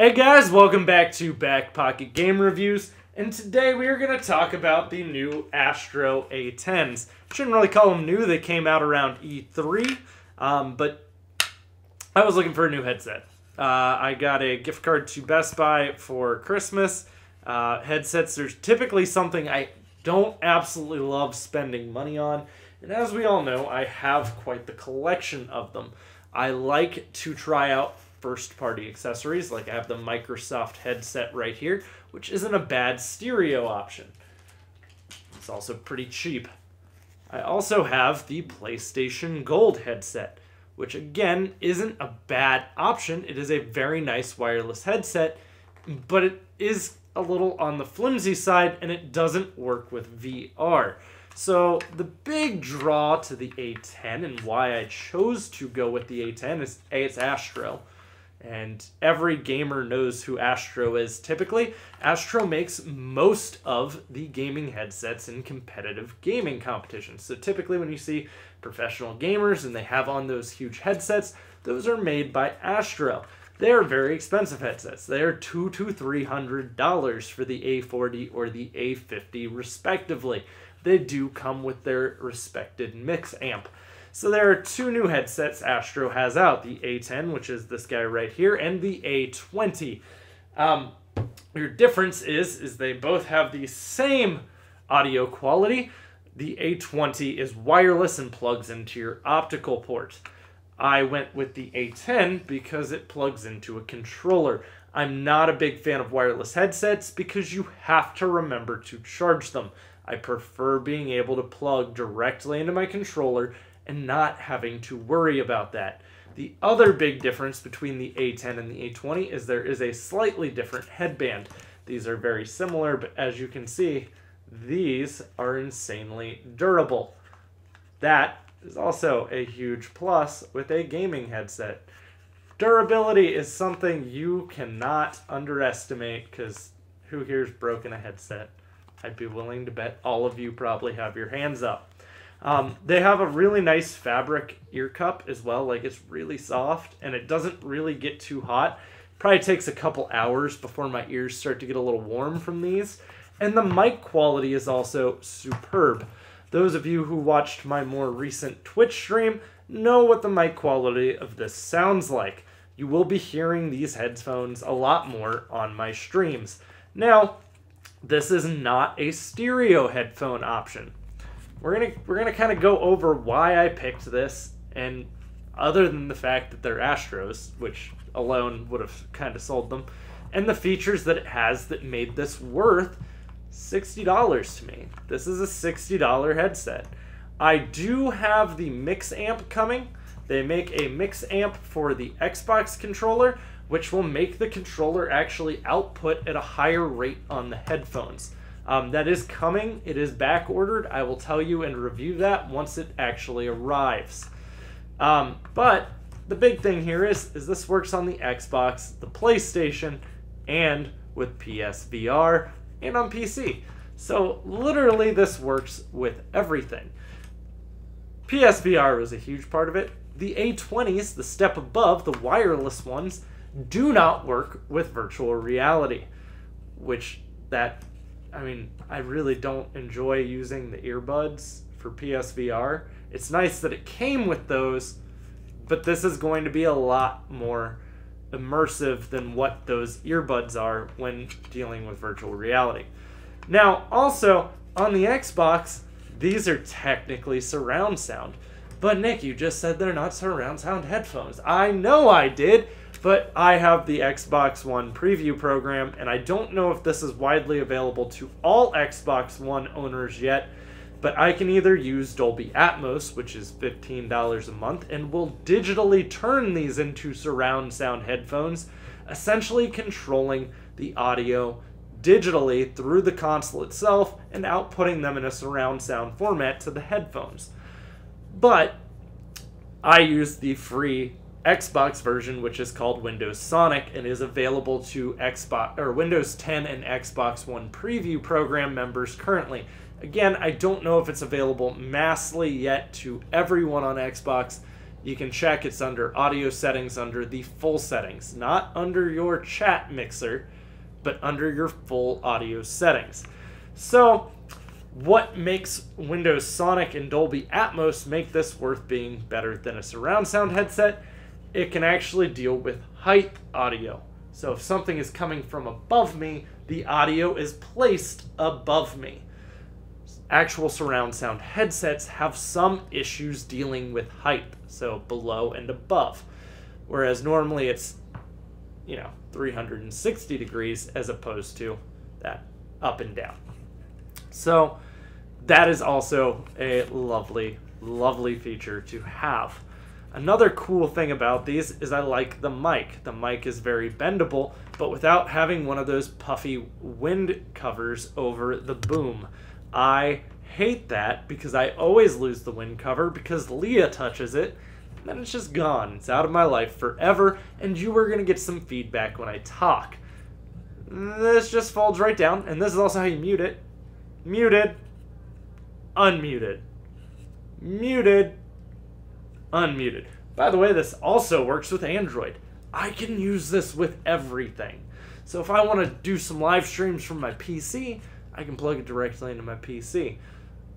Hey guys, welcome back to Back Pocket Game Reviews, and today we are going to talk about the new Astro A10s. Shouldn't really call them new, they came out around E3, um, but I was looking for a new headset. Uh, I got a gift card to Best Buy for Christmas. Uh, headsets, are typically something I don't absolutely love spending money on, and as we all know, I have quite the collection of them. I like to try out first party accessories, like I have the Microsoft headset right here, which isn't a bad stereo option. It's also pretty cheap. I also have the PlayStation Gold headset, which again isn't a bad option. It is a very nice wireless headset, but it is a little on the flimsy side and it doesn't work with VR. So the big draw to the A10 and why I chose to go with the A10 is A, it's Astro and every gamer knows who Astro is typically. Astro makes most of the gaming headsets in competitive gaming competitions. So typically when you see professional gamers and they have on those huge headsets, those are made by Astro. They are very expensive headsets. They are two to three hundred dollars for the A40 or the A50 respectively. They do come with their respected mix amp. So there are two new headsets Astro has out, the A10, which is this guy right here, and the A20. Um, your difference is, is they both have the same audio quality. The A20 is wireless and plugs into your optical port. I went with the A10 because it plugs into a controller. I'm not a big fan of wireless headsets because you have to remember to charge them. I prefer being able to plug directly into my controller and not having to worry about that. The other big difference between the A10 and the A20 is there is a slightly different headband. These are very similar, but as you can see, these are insanely durable. That is also a huge plus with a gaming headset. Durability is something you cannot underestimate because who here's broken a headset? I'd be willing to bet all of you probably have your hands up. Um, they have a really nice fabric ear cup as well. Like it's really soft and it doesn't really get too hot. Probably takes a couple hours before my ears start to get a little warm from these. And the mic quality is also superb. Those of you who watched my more recent Twitch stream know what the mic quality of this sounds like. You will be hearing these headphones a lot more on my streams. Now, this is not a stereo headphone option we're gonna we're gonna kind of go over why I picked this, and other than the fact that they're Astros, which alone would have kind of sold them, and the features that it has that made this worth sixty dollars to me. This is a sixty dollar headset. I do have the mix amp coming. They make a mix amp for the Xbox controller, which will make the controller actually output at a higher rate on the headphones. Um, that is coming. It is back ordered. I will tell you and review that once it actually arrives. Um, but the big thing here is, is this works on the Xbox, the PlayStation, and with PSVR and on PC. So literally this works with everything. PSVR was a huge part of it. The A20s, the step above, the wireless ones, do not work with virtual reality, which that I mean, I really don't enjoy using the earbuds for PSVR. It's nice that it came with those, but this is going to be a lot more immersive than what those earbuds are when dealing with virtual reality. Now, also on the Xbox, these are technically surround sound. But Nick, you just said they're not surround sound headphones. I know I did, but I have the Xbox One preview program, and I don't know if this is widely available to all Xbox One owners yet. But I can either use Dolby Atmos, which is $15 a month, and will digitally turn these into surround sound headphones, essentially controlling the audio digitally through the console itself and outputting them in a surround sound format to the headphones. But I use the free Xbox version, which is called Windows Sonic and is available to Xbox or Windows 10 and Xbox One Preview program members currently. Again, I don't know if it's available massively yet to everyone on Xbox. you can check it's under audio settings under the full settings, not under your chat mixer, but under your full audio settings. So, what makes Windows Sonic and Dolby Atmos make this worth being better than a surround sound headset? It can actually deal with height audio. So if something is coming from above me, the audio is placed above me. Actual surround sound headsets have some issues dealing with height, so below and above. Whereas normally it's, you know, 360 degrees as opposed to that up and down. So that is also a lovely, lovely feature to have. Another cool thing about these is I like the mic. The mic is very bendable, but without having one of those puffy wind covers over the boom. I hate that because I always lose the wind cover because Leah touches it, and then it's just gone. It's out of my life forever, and you are going to get some feedback when I talk. This just folds right down, and this is also how you mute it. Muted. Unmuted. Muted unmuted. By the way, this also works with Android. I can use this with everything. So if I want to do some live streams from my PC, I can plug it directly into my PC.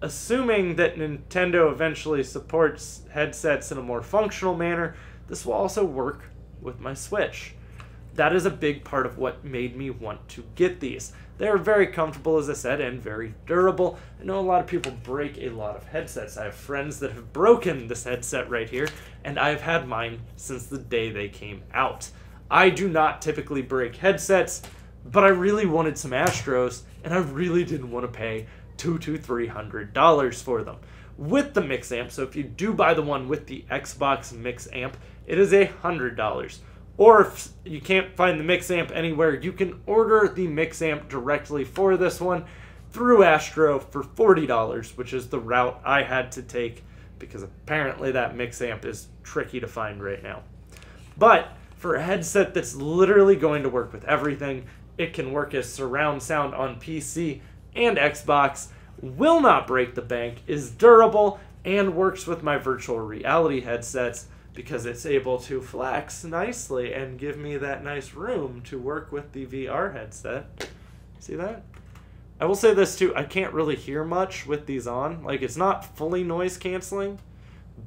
Assuming that Nintendo eventually supports headsets in a more functional manner, this will also work with my Switch. That is a big part of what made me want to get these. They are very comfortable, as I said, and very durable. I know a lot of people break a lot of headsets. I have friends that have broken this headset right here, and I've had mine since the day they came out. I do not typically break headsets, but I really wanted some Astros, and I really didn't want to pay two to three hundred dollars for them with the mix amp. So if you do buy the one with the Xbox mix amp, it is a hundred dollars. Or if you can't find the mix amp anywhere, you can order the mix amp directly for this one through Astro for $40, which is the route I had to take because apparently that mix amp is tricky to find right now. But for a headset that's literally going to work with everything, it can work as surround sound on PC and Xbox, will not break the bank, is durable, and works with my virtual reality headsets because it's able to flex nicely and give me that nice room to work with the VR headset. See that? I will say this too, I can't really hear much with these on. Like it's not fully noise canceling,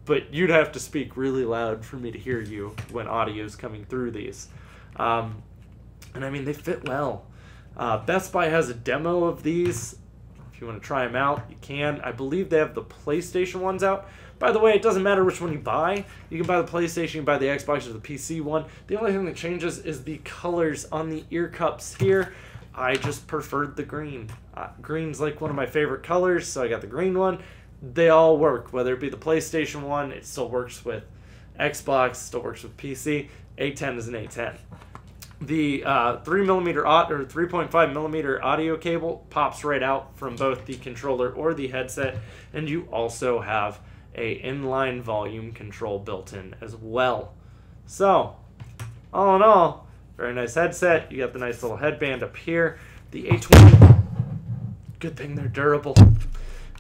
but you'd have to speak really loud for me to hear you when audio is coming through these. Um, and I mean, they fit well. Uh, Best Buy has a demo of these. If you want to try them out, you can. I believe they have the PlayStation ones out. By the way, it doesn't matter which one you buy. You can buy the PlayStation, you can buy the Xbox or the PC one. The only thing that changes is the colors on the ear cups here. I just preferred the green. Uh, green's like one of my favorite colors, so I got the green one. They all work, whether it be the PlayStation one, it still works with Xbox, still works with PC. A10 is an A10. The uh, 3 millimeter or 3.5 millimeter audio cable pops right out from both the controller or the headset, and you also have a inline volume control built in as well. So, all in all, very nice headset. You got the nice little headband up here. The A20, good thing they're durable.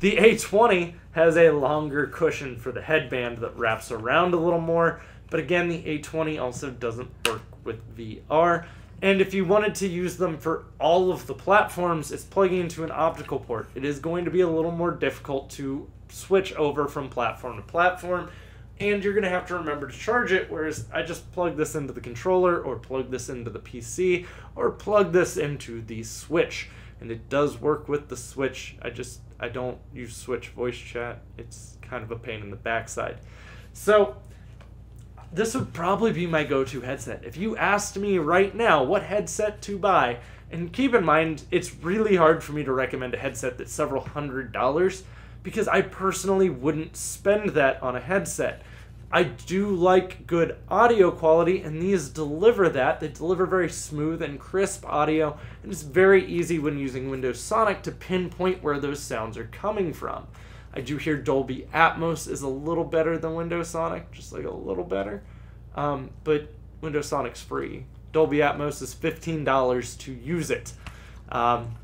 The A20 has a longer cushion for the headband that wraps around a little more, but again, the A20 also doesn't work with VR. And if you wanted to use them for all of the platforms, it's plugging into an optical port. It is going to be a little more difficult to switch over from platform to platform and you're going to have to remember to charge it whereas I just plug this into the controller or plug this into the PC or plug this into the switch and it does work with the switch. I just I don't use switch voice chat. It's kind of a pain in the backside. So this would probably be my go-to headset. If you asked me right now what headset to buy and keep in mind it's really hard for me to recommend a headset that's several hundred dollars because I personally wouldn't spend that on a headset. I do like good audio quality, and these deliver that. They deliver very smooth and crisp audio, and it's very easy when using Windows Sonic to pinpoint where those sounds are coming from. I do hear Dolby Atmos is a little better than Windows Sonic, just like a little better, um, but Windows Sonic's free. Dolby Atmos is $15 to use it. Um,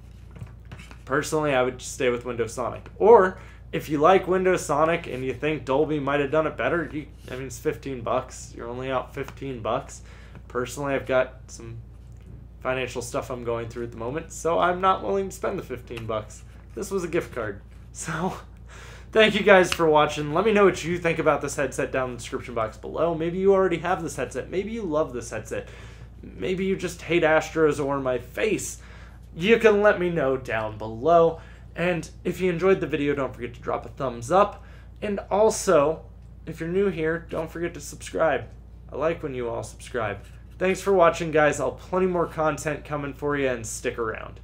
personally, I would stay with Windows Sonic. Or if you like Windows Sonic and you think Dolby might have done it better, you, I mean, it's 15 bucks. You're only out 15 bucks. Personally, I've got some financial stuff I'm going through at the moment, so I'm not willing to spend the 15 bucks. This was a gift card. So, thank you guys for watching. Let me know what you think about this headset down in the description box below. Maybe you already have this headset. Maybe you love this headset. Maybe you just hate Astros or my face. You can let me know down below. And if you enjoyed the video, don't forget to drop a thumbs up. And also, if you're new here, don't forget to subscribe. I like when you all subscribe. Thanks for watching, guys. I'll plenty more content coming for you, and stick around.